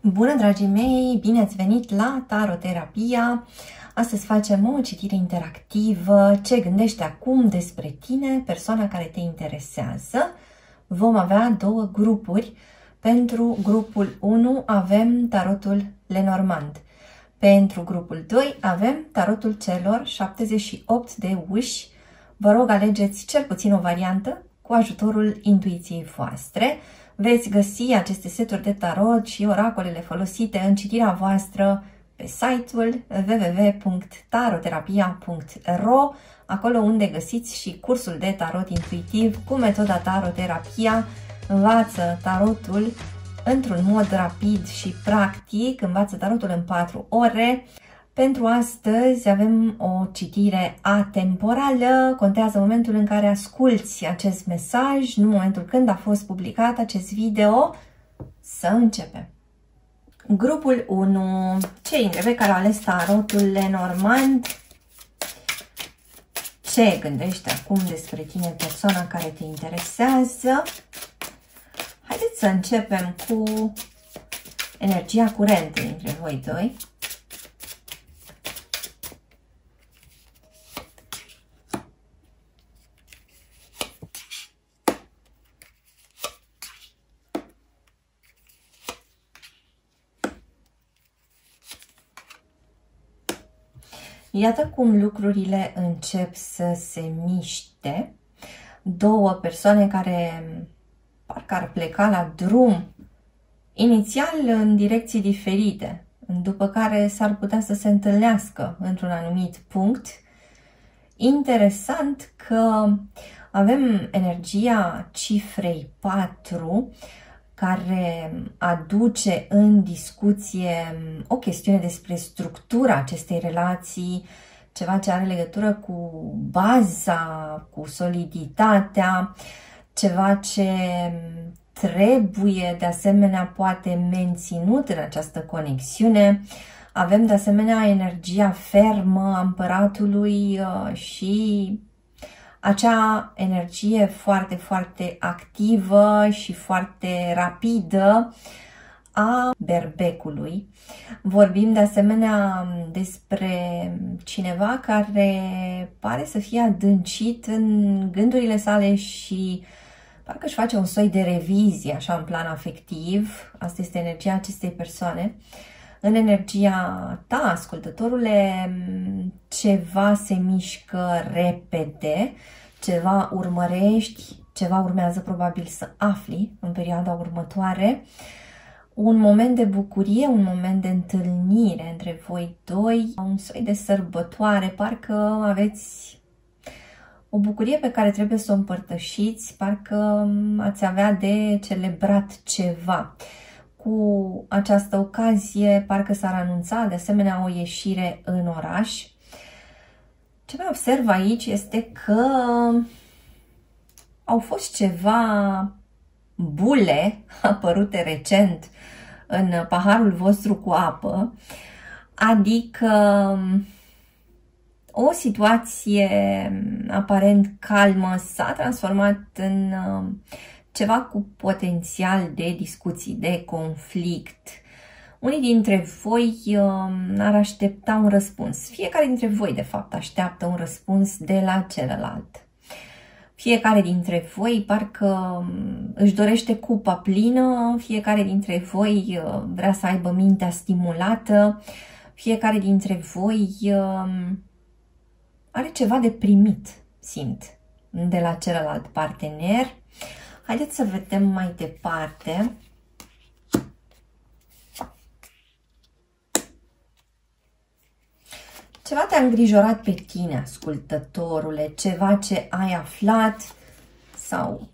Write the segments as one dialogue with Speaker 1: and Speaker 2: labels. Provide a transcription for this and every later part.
Speaker 1: Bună, dragii mei! Bine ați venit la Taroterapia! Astăzi facem o citire interactivă. Ce gândește acum despre tine, persoana care te interesează? Vom avea două grupuri. Pentru grupul 1 avem tarotul Lenormand. Pentru grupul 2 avem tarotul celor 78 de uși. Vă rog, alegeți cel puțin o variantă cu ajutorul intuiției voastre. Veți găsi aceste seturi de tarot și oracolele folosite în citirea voastră pe site-ul www.taroterapia.ro acolo unde găsiți și cursul de tarot intuitiv cu metoda taroterapia. Învață tarotul într-un mod rapid și practic, învață tarotul în 4 ore. Pentru astăzi avem o citire atemporală, contează momentul în care asculți acest mesaj, nu momentul când a fost publicat acest video. Să începem! Grupul 1, cei întrebe care au ales tarotul Lenormand, ce gândește acum despre tine persoana care te interesează? Haideți să începem cu energia curentă între voi doi. Iată cum lucrurile încep să se miște. Două persoane care parcă ar pleca la drum, inițial în direcții diferite, după care s-ar putea să se întâlnească într-un anumit punct. Interesant că avem energia cifrei 4 care aduce în discuție o chestiune despre structura acestei relații, ceva ce are legătură cu baza, cu soliditatea, ceva ce trebuie de asemenea poate menținut în această conexiune. Avem de asemenea energia fermă a împăratului uh, și acea energie foarte, foarte activă și foarte rapidă a berbecului. Vorbim de asemenea despre cineva care pare să fie adâncit în gândurile sale și parcă își face un soi de revizie așa în plan afectiv. Asta este energia acestei persoane. În energia ta, ascultătorule, ceva se mișcă repede, ceva urmărești, ceva urmează probabil să afli în perioada următoare. Un moment de bucurie, un moment de întâlnire între voi doi, un soi de sărbătoare, parcă aveți o bucurie pe care trebuie să o împărtășiți, parcă ați avea de celebrat ceva. Cu această ocazie, parcă s-ar anunța de asemenea o ieșire în oraș. Ce mai observ aici este că au fost ceva bule apărute recent în paharul vostru cu apă, adică o situație aparent calmă s-a transformat în ceva cu potențial de discuții, de conflict. Unii dintre voi uh, ar aștepta un răspuns. Fiecare dintre voi, de fapt, așteaptă un răspuns de la celălalt. Fiecare dintre voi parcă um, își dorește cupa plină, fiecare dintre voi uh, vrea să aibă mintea stimulată, fiecare dintre voi uh, are ceva de primit, simt, de la celălalt partener. Haideți să vedem mai departe. Ceva te-a îngrijorat pe tine, ascultătorule, ceva ce ai aflat sau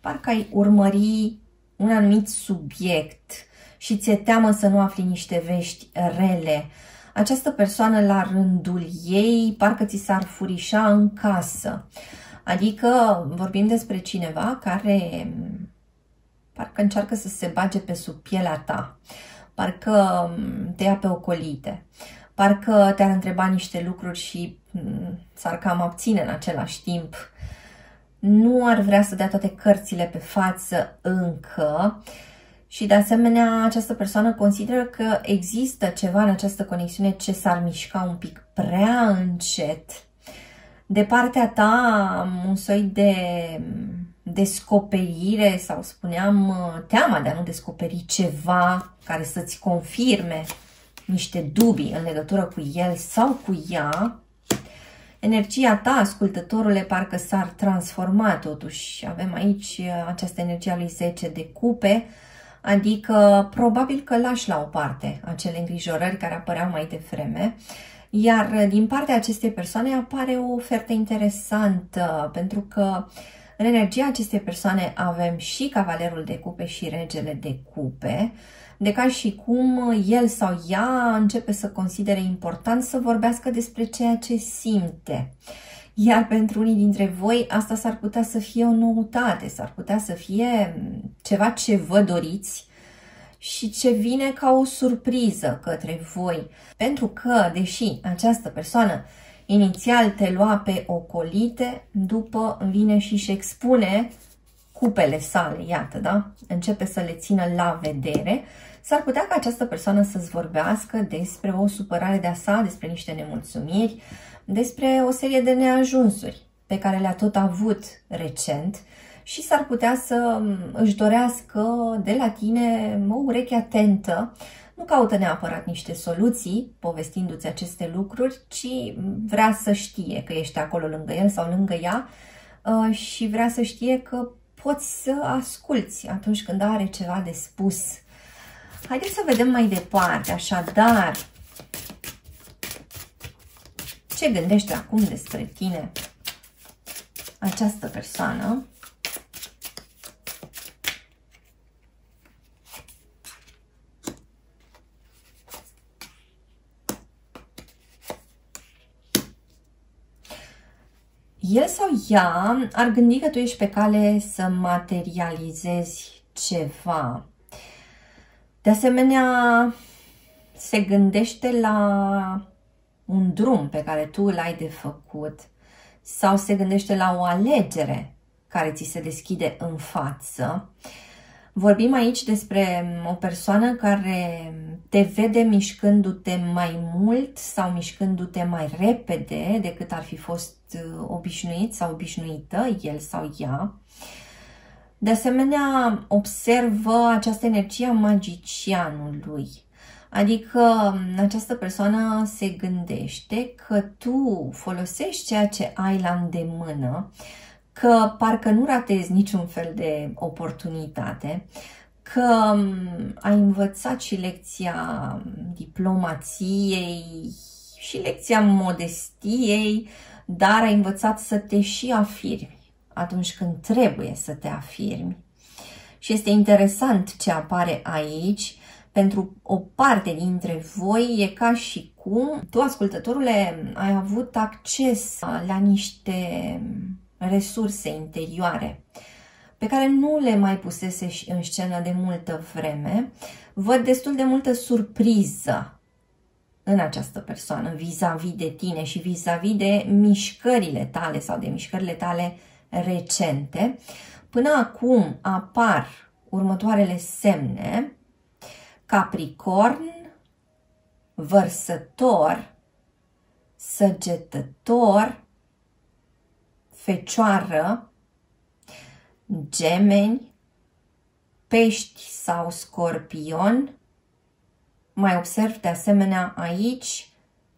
Speaker 1: parcă ai urmări un anumit subiect și ți-e teamă să nu afli niște vești rele. Această persoană la rândul ei parcă ți s-ar furișa în casă. Adică vorbim despre cineva care parcă încearcă să se bage pe sub pielea ta, parcă te ia pe ocolite, parcă te-ar întreba niște lucruri și mm, s-ar cam abține în același timp. Nu ar vrea să dea toate cărțile pe față încă și de asemenea această persoană consideră că există ceva în această conexiune ce s-ar mișca un pic prea încet. De partea ta un soi de descoperire sau spuneam teama de a nu descoperi ceva care să-ți confirme niște dubii în legătură cu el sau cu ea, energia ta, ascultătorule, parcă s-ar transforma totuși. Avem aici uh, această energie a lui 10 de cupe, adică probabil că lași la o parte acele îngrijorări care apăreau mai devreme, iar uh, din partea acestei persoane apare o ofertă interesantă, pentru că în energia acestei persoane avem și cavalerul de cupe și regele de cupe, de ca și cum el sau ea începe să considere important să vorbească despre ceea ce simte. Iar pentru unii dintre voi asta s-ar putea să fie o noutate, s-ar putea să fie ceva ce vă doriți și ce vine ca o surpriză către voi. Pentru că, deși această persoană inițial te lua pe ocolite, după vine și își expune cupele sale, iată, da? Începe să le țină la vedere S-ar putea ca această persoană să-ți vorbească despre o supărare de-a sa, despre niște nemulțumiri, despre o serie de neajunsuri pe care le-a tot avut recent și s-ar putea să își dorească de la tine o ureche atentă. Nu caută neapărat niște soluții povestindu-ți aceste lucruri, ci vrea să știe că ești acolo lângă el sau lângă ea uh, și vrea să știe că poți să asculți atunci când are ceva de spus Haideți să vedem mai departe, așadar, ce gândește acum despre tine această persoană. El sau ea ar gândi că tu ești pe cale să materializezi ceva de asemenea, se gândește la un drum pe care tu îl ai de făcut sau se gândește la o alegere care ți se deschide în față. Vorbim aici despre o persoană care te vede mișcându-te mai mult sau mișcându-te mai repede decât ar fi fost uh, obișnuit sau obișnuită el sau ea. De asemenea, observă această energie a magicianului. Adică această persoană se gândește că tu folosești ceea ce ai la îndemână, că parcă nu ratezi niciun fel de oportunitate, că ai învățat și lecția diplomației și lecția modestiei, dar ai învățat să te și afirmi atunci când trebuie să te afirmi. Și este interesant ce apare aici, pentru o parte dintre voi e ca și cum tu, ascultătorule, ai avut acces la niște resurse interioare pe care nu le mai pusese în scenă de multă vreme. Văd destul de multă surpriză în această persoană vis-a-vis -vis de tine și vis-a-vis -vis de mișcările tale sau de mișcările tale recente. Până acum apar următoarele semne, Capricorn, Vărsător, Săgetător, Fecioară, Gemeni, Pești sau Scorpion. Mai observ de asemenea aici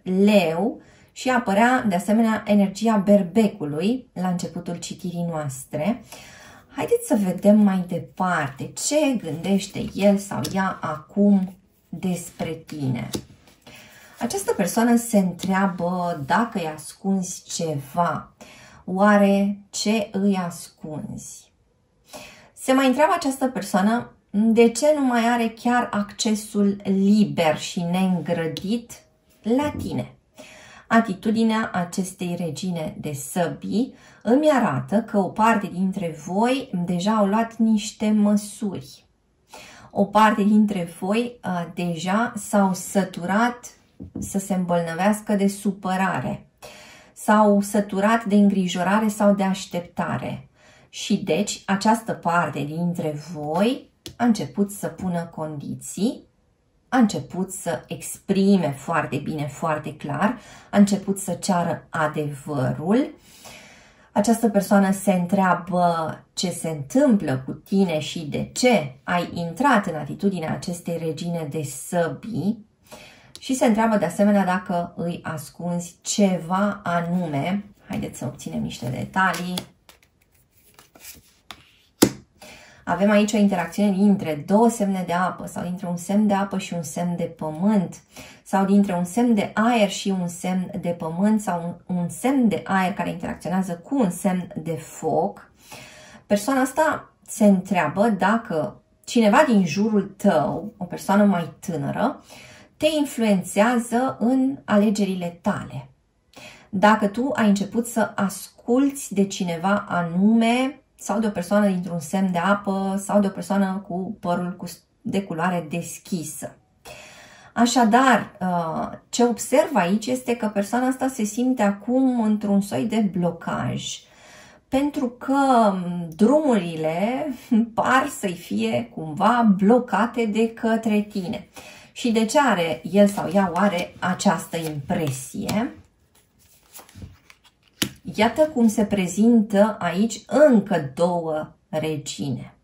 Speaker 1: Leu, și apărea de asemenea energia berbecului la începutul citirii noastre. Haideți să vedem mai departe ce gândește el sau ea acum despre tine. Această persoană se întreabă dacă îi ascunzi ceva. Oare ce îi ascunzi? Se mai întreabă această persoană de ce nu mai are chiar accesul liber și neîngrădit la tine. Atitudinea acestei regine de săbii îmi arată că o parte dintre voi deja au luat niște măsuri. O parte dintre voi uh, deja s-au săturat să se îmbolnăvească de supărare sau săturat de îngrijorare sau de așteptare. Și deci această parte dintre voi a început să pună condiții, a început să exprime foarte bine, foarte clar, a început să ceară adevărul. Această persoană se întreabă ce se întâmplă cu tine și de ce ai intrat în atitudinea acestei regine de săbii și se întreabă de asemenea dacă îi ascunzi ceva anume. Haideți să obținem niște detalii. Avem aici o interacțiune dintre două semne de apă sau dintre un semn de apă și un semn de pământ sau dintre un semn de aer și un semn de pământ sau un, un semn de aer care interacționează cu un semn de foc. Persoana asta se întreabă dacă cineva din jurul tău, o persoană mai tânără, te influențează în alegerile tale. Dacă tu ai început să asculți de cineva anume sau de o persoană dintr-un semn de apă sau de o persoană cu părul de culoare deschisă. Așadar, uh, ce observ aici este că persoana asta se simte acum într-un soi de blocaj, pentru că drumurile par să-i fie cumva blocate de către tine. Și de ce are el sau ea oare această impresie? Iată cum se prezintă aici încă două regine.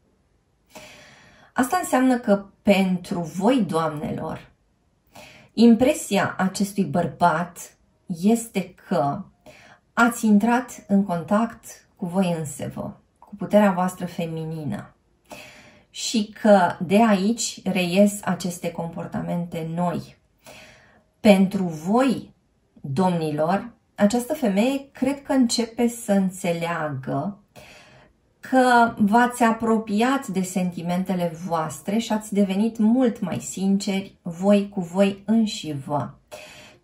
Speaker 1: Asta înseamnă că pentru voi, doamnelor, impresia acestui bărbat este că ați intrat în contact cu voi însevă, cu puterea voastră feminină și că de aici reies aceste comportamente noi. Pentru voi, domnilor, această femeie cred că începe să înțeleagă că v-ați apropiat de sentimentele voastre și ați devenit mult mai sinceri voi cu voi înși vă.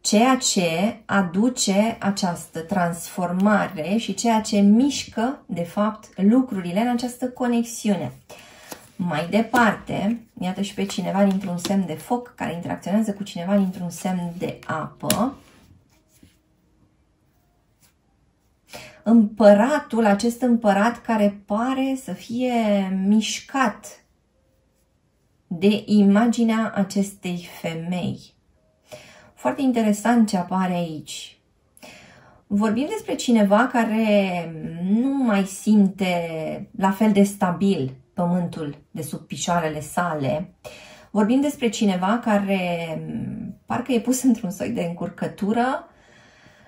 Speaker 1: Ceea ce aduce această transformare și ceea ce mișcă, de fapt, lucrurile în această conexiune. Mai departe, iată și pe cineva dintr-un semn de foc care interacționează cu cineva dintr-un semn de apă. Împăratul, acest împărat care pare să fie mișcat de imaginea acestei femei. Foarte interesant ce apare aici. Vorbim despre cineva care nu mai simte la fel de stabil pământul de sub picioarele sale. Vorbim despre cineva care mm, parcă e pus într-un soi de încurcătură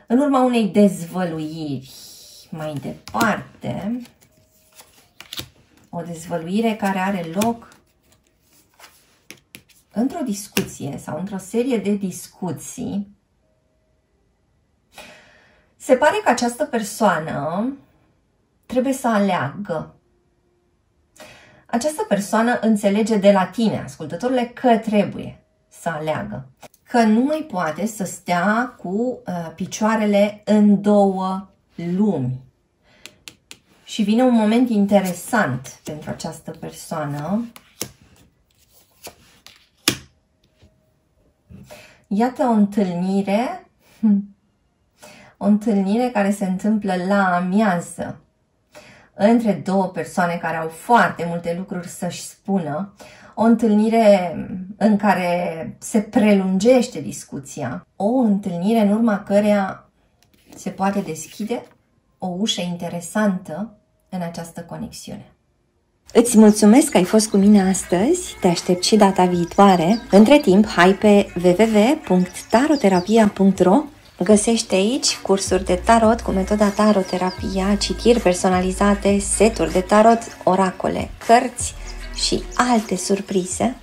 Speaker 1: în urma unei dezvăluiri. Mai departe, o dezvăluire care are loc într-o discuție sau într-o serie de discuții. Se pare că această persoană trebuie să aleagă această persoană înțelege de la tine, ascultătorule, că trebuie să aleagă. Că nu mai poate să stea cu uh, picioarele în două lumi. Și vine un moment interesant pentru această persoană. Iată o întâlnire, o întâlnire care se întâmplă la amiază între două persoane care au foarte multe lucruri să-și spună, o întâlnire în care se prelungește discuția, o întâlnire în urma căreia se poate deschide o ușă interesantă în această conexiune.
Speaker 2: Îți mulțumesc că ai fost cu mine astăzi, te aștept și data viitoare. Între timp, hai pe www.taroterapia.ro Găsește aici cursuri de tarot cu metoda taroterapia, citiri personalizate, seturi de tarot, oracole, cărți și alte surprize.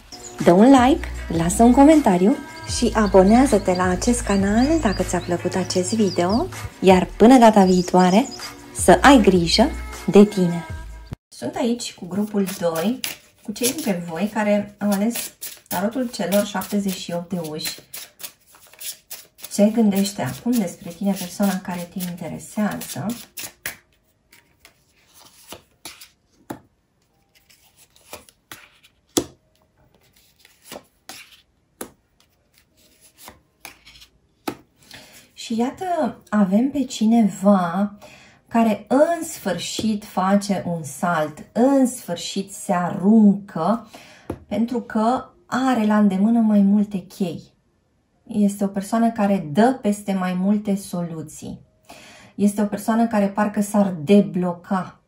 Speaker 2: Dă un like, lasă un comentariu și abonează-te la acest canal dacă ți-a plăcut acest video, iar până data viitoare să ai grijă de tine.
Speaker 1: Sunt aici cu grupul 2, cu cei dintre voi care au ales tarotul celor 78 de uși ce gândește acum despre tine persoana care te interesează. Și iată, avem pe cineva care în sfârșit face un salt, în sfârșit se aruncă pentru că are la îndemână mai multe chei. Este o persoană care dă peste mai multe soluții. Este o persoană care parcă s-ar debloca.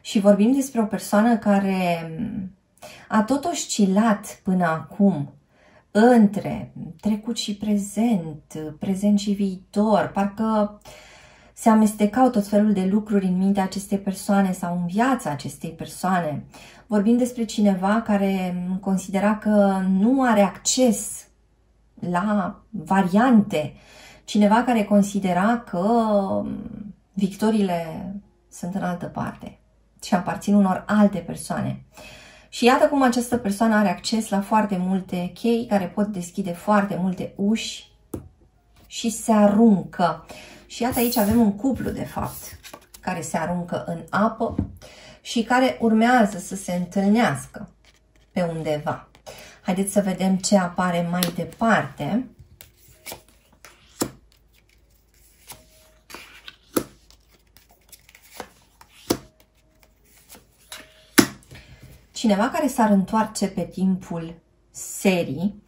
Speaker 1: Și vorbim despre o persoană care a tot oscilat până acum între trecut și prezent, prezent și viitor, parcă se amestecau tot felul de lucruri în mintea acestei persoane sau în viața acestei persoane. Vorbim despre cineva care considera că nu are acces la variante, cineva care considera că victorile sunt în altă parte și aparțin unor alte persoane. Și iată cum această persoană are acces la foarte multe chei care pot deschide foarte multe uși și se aruncă. Și iată aici avem un cuplu, de fapt, care se aruncă în apă și care urmează să se întâlnească pe undeva. Haideți să vedem ce apare mai departe. Cineva care s-ar întoarce pe timpul serii,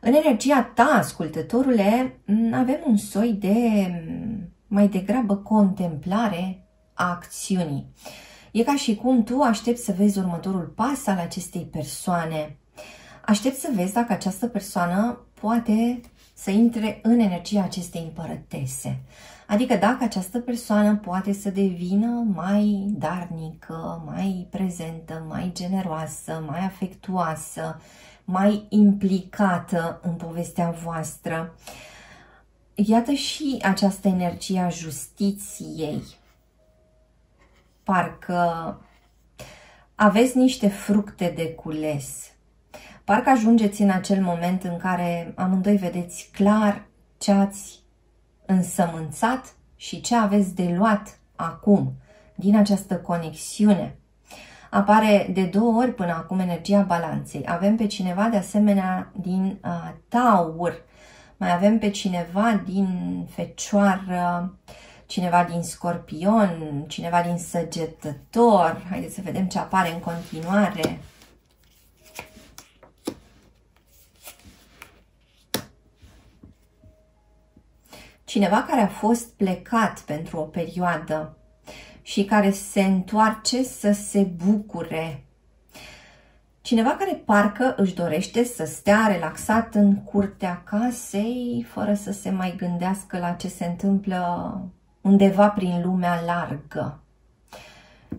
Speaker 1: în energia ta, ascultătorule, avem un soi de mai degrabă contemplare a acțiunii. E ca și cum tu aștepți să vezi următorul pas al acestei persoane. Aștepți să vezi dacă această persoană poate să intre în energia acestei împărătese. Adică dacă această persoană poate să devină mai darnică, mai prezentă, mai generoasă, mai afectuoasă, mai implicată în povestea voastră. Iată și această energie a justiției. Parcă aveți niște fructe de cules. Parcă ajungeți în acel moment în care amândoi vedeți clar ce ați însămânțat și ce aveți de luat acum din această conexiune. Apare de două ori până acum energia balanței. Avem pe cineva de asemenea din uh, taur, mai avem pe cineva din fecioară, cineva din scorpion, cineva din săgetător. Haideți să vedem ce apare în continuare. Cineva care a fost plecat pentru o perioadă și care se întoarce să se bucure. Cineva care parcă își dorește să stea relaxat în curtea casei, fără să se mai gândească la ce se întâmplă undeva prin lumea largă.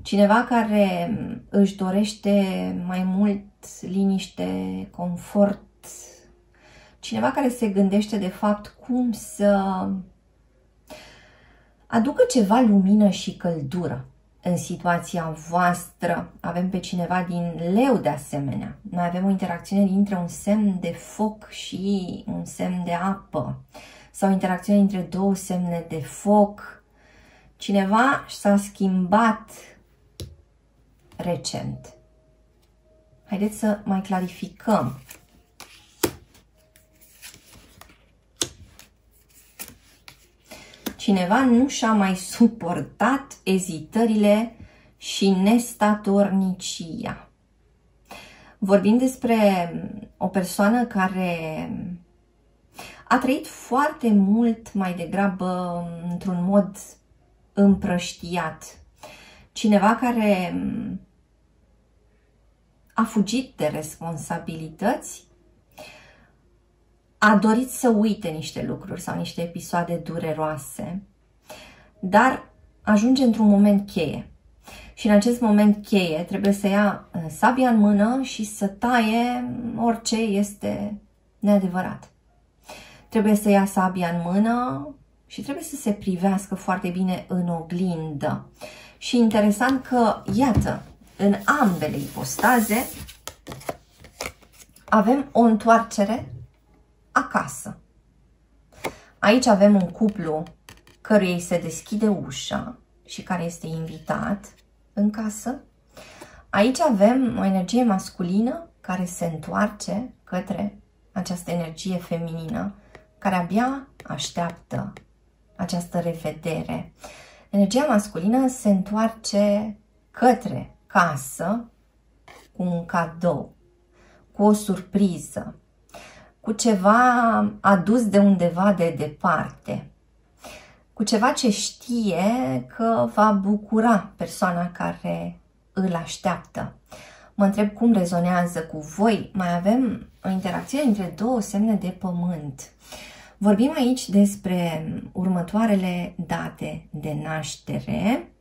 Speaker 1: Cineva care își dorește mai mult liniște, confort, cineva care se gândește de fapt cum să aducă ceva lumină și căldură în situația voastră. Avem pe cineva din leu de asemenea. Noi avem o interacțiune dintre un semn de foc și un semn de apă. Sau interacțiune între două semne de foc. Cineva s-a schimbat recent. Haideți să mai clarificăm. Cineva nu și-a mai suportat ezitările și nestatornicia. Vorbim despre o persoană care a trăit foarte mult mai degrabă într-un mod împrăștiat. Cineva care a fugit de responsabilități, a dorit să uite niște lucruri sau niște episoade dureroase, dar ajunge într-un moment cheie. Și în acest moment cheie trebuie să ia uh, sabia în mână și să taie orice este neadevărat. Trebuie să ia sabia în mână și trebuie să se privească foarte bine în oglindă. Și interesant că, iată, în ambele ipostaze avem o întoarcere acasă. Aici avem un cuplu căruia îi se deschide ușa și care este invitat în casă. Aici avem o energie masculină care se întoarce către această energie feminină care abia așteaptă această revedere. Energia masculină se întoarce către casă cu un cadou, cu o surpriză, cu ceva adus de undeva de departe, cu ceva ce știe că va bucura persoana care îl așteaptă. Mă întreb cum rezonează cu voi. Mai avem o interacțiune între două semne de pământ. Vorbim aici despre următoarele date de naștere.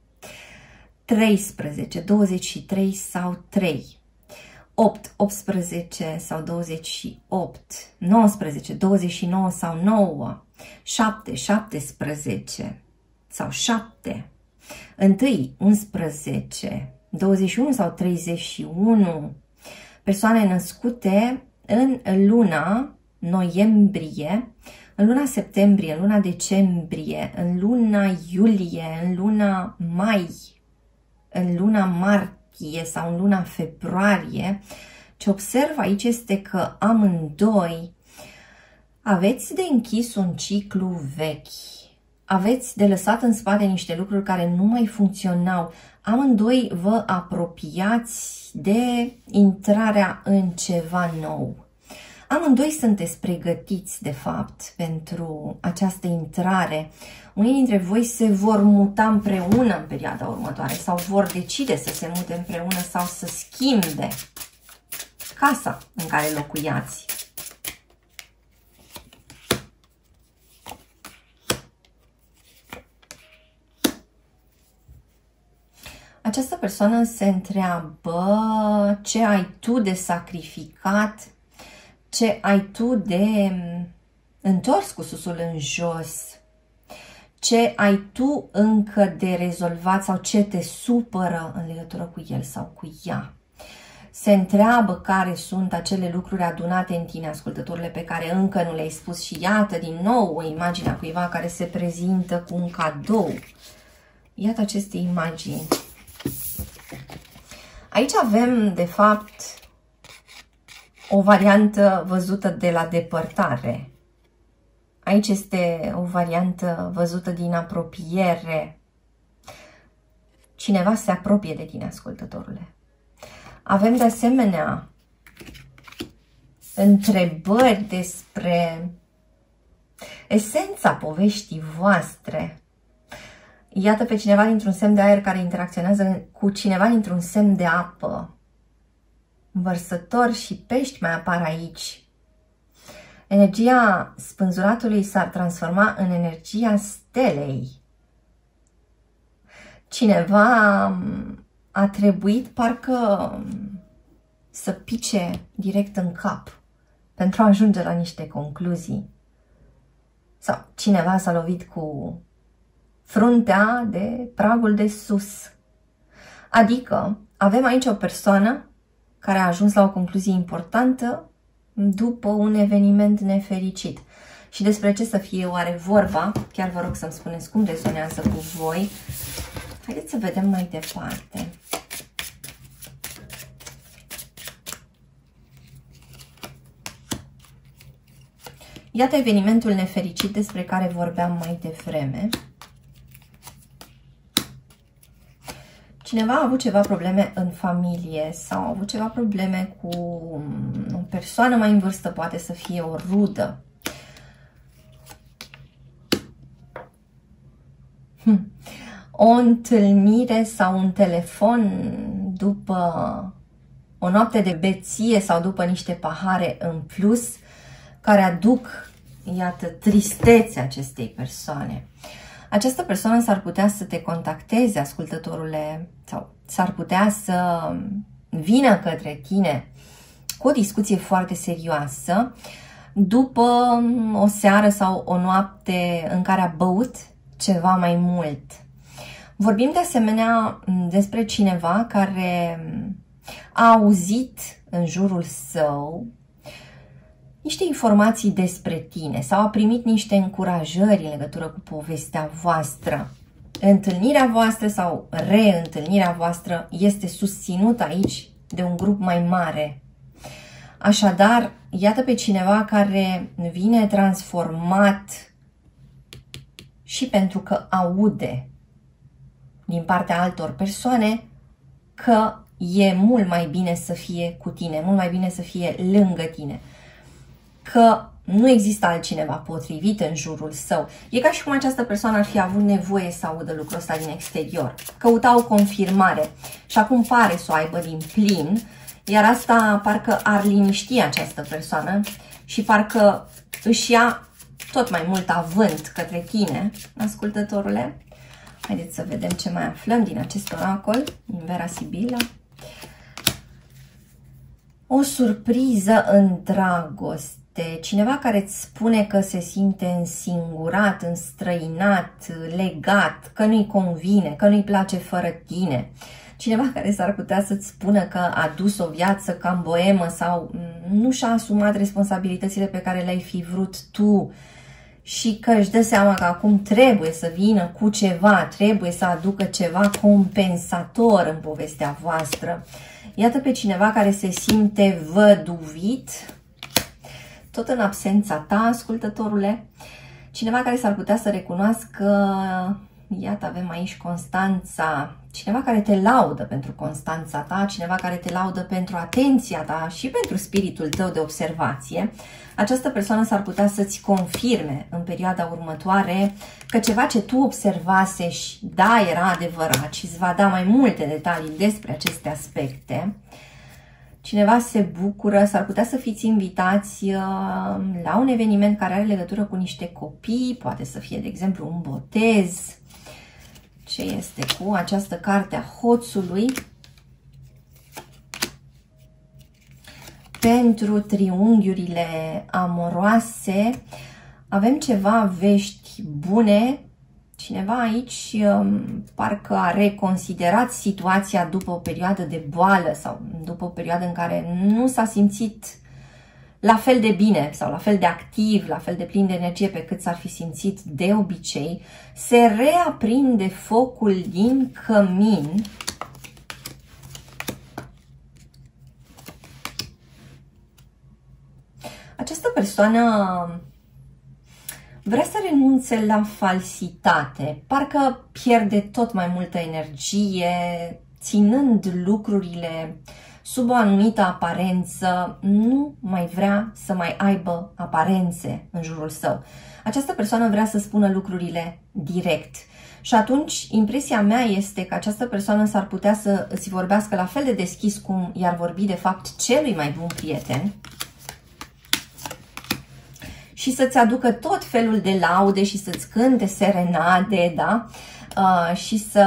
Speaker 1: 13, 23 sau 3. 8, 18 sau 28, 19, 29 sau 9, 7, 17 sau 7, 1, 11, 21 sau 31, persoane născute în luna noiembrie, în luna septembrie, în luna decembrie, în luna iulie, în luna mai, în luna martie sau în luna februarie, ce observ aici este că amândoi aveți de închis un ciclu vechi, aveți de lăsat în spate niște lucruri care nu mai funcționau, amândoi vă apropiați de intrarea în ceva nou. Amândoi sunteți pregătiți, de fapt, pentru această intrare. Unii dintre voi se vor muta împreună în perioada următoare sau vor decide să se mute împreună sau să schimbe casa în care locuiați. Această persoană se întreabă ce ai tu de sacrificat ce ai tu de mm, întors cu susul în jos, ce ai tu încă de rezolvat sau ce te supără în legătură cu el sau cu ea. Se întreabă care sunt acele lucruri adunate în tine, ascultătorile pe care încă nu le-ai spus și iată din nou o imagine a cuiva care se prezintă cu un cadou. Iată aceste imagini. Aici avem, de fapt, o variantă văzută de la depărtare. Aici este o variantă văzută din apropiere. Cineva se apropie de tine, ascultătorule. Avem de asemenea întrebări despre esența poveștii voastre. Iată pe cineva dintr-un semn de aer care interacționează cu cineva dintr-un semn de apă vărsători și pești mai apar aici. Energia spânzuratului s-ar transforma în energia stelei. Cineva a trebuit parcă să pice direct în cap pentru a ajunge la niște concluzii. Sau cineva s-a lovit cu fruntea de pragul de sus. Adică avem aici o persoană care a ajuns la o concluzie importantă după un eveniment nefericit. Și despre ce să fie oare vorba, chiar vă rog să-mi spuneți cum rezonează cu voi. Haideți să vedem mai departe. Iată evenimentul nefericit despre care vorbeam mai devreme. Cineva a avut ceva probleme în familie sau a avut ceva probleme cu o persoană mai în vârstă, poate să fie o rudă. Hm. O întâlnire sau un telefon după o noapte de beție sau după niște pahare în plus care aduc, iată, tristețea acestei persoane. Uh, această persoană s-ar putea să te contacteze, ascultătorule, sau s-ar putea să vină către tine cu o discuție foarte serioasă după o seară sau o noapte în care a băut ceva mai mult. Vorbim de asemenea despre cineva care a auzit în jurul său niște informații despre tine sau a primit niște încurajări în legătură cu povestea voastră. Întâlnirea voastră sau reîntâlnirea voastră este susținută aici de un grup mai mare. Așadar, iată pe cineva care vine transformat și pentru că aude din partea altor persoane că e mult mai bine să fie cu tine, mult mai bine să fie lângă tine. Că nu există altcineva potrivit în jurul său. E ca și cum această persoană ar fi avut nevoie să audă lucrul ăsta din exterior. Căuta o confirmare și acum pare să o aibă din plin, iar asta parcă ar liniști această persoană și parcă își ia tot mai mult avânt către tine, ascultătorule. Haideți să vedem ce mai aflăm din acest oracol, din Vera Sibila. O surpriză în dragoste. Cineva care îți spune că se simte însingurat, înstrăinat, legat, că nu-i convine, că nu-i place fără tine. Cineva care s-ar putea să-ți spună că a dus o viață cam boemă sau nu și-a asumat responsabilitățile pe care le-ai fi vrut tu și că își dă seama că acum trebuie să vină cu ceva, trebuie să aducă ceva compensator în povestea voastră. Iată pe cineva care se simte văduvit, tot în absența ta, ascultătorule, cineva care s-ar putea să recunoască, iată avem aici Constanța, cineva care te laudă pentru constanța ta, cineva care te laudă pentru atenția ta și pentru spiritul tău de observație, această persoană s-ar putea să-ți confirme în perioada următoare că ceva ce tu observase și da, era adevărat și îți va da mai multe detalii despre aceste aspecte. Cineva se bucură, s-ar putea să fiți invitați uh, la un eveniment care are legătură cu niște copii, poate să fie, de exemplu, un botez, ce este cu această carte a hoțului pentru triunghiurile amoroase avem ceva vești bune. Cineva aici um, parcă a reconsiderat situația după o perioadă de boală sau după o perioadă în care nu s-a simțit la fel de bine sau la fel de activ, la fel de plin de energie pe cât s-ar fi simțit de obicei, se reaprinde focul din cămin. Această persoană vrea să renunțe la falsitate, parcă pierde tot mai multă energie, ținând lucrurile sub o anumită aparență, nu mai vrea să mai aibă aparențe în jurul său. Această persoană vrea să spună lucrurile direct. Și atunci, impresia mea este că această persoană s-ar putea să îți vorbească la fel de deschis cum i-ar vorbi, de fapt, celui mai bun prieten și să-ți aducă tot felul de laude și să-ți cânte serenade, da? Uh, și să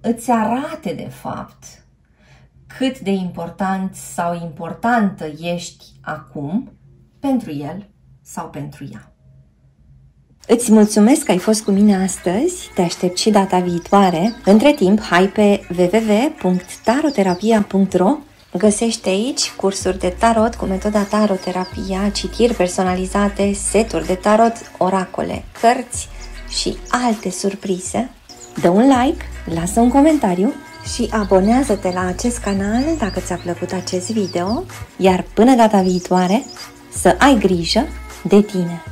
Speaker 1: îți arate, de fapt, cât de important sau importantă ești acum pentru el sau pentru ea.
Speaker 2: Îți mulțumesc că ai fost cu mine astăzi, te aștept și data viitoare. Între timp, hai pe www.taroterapia.ro Găsește aici cursuri de tarot cu metoda taroterapia, citiri personalizate, seturi de tarot, oracole, cărți și alte surprize. Dă un like, lasă un comentariu și abonează-te la acest canal dacă ți-a plăcut acest video, iar până data viitoare să ai grijă de tine!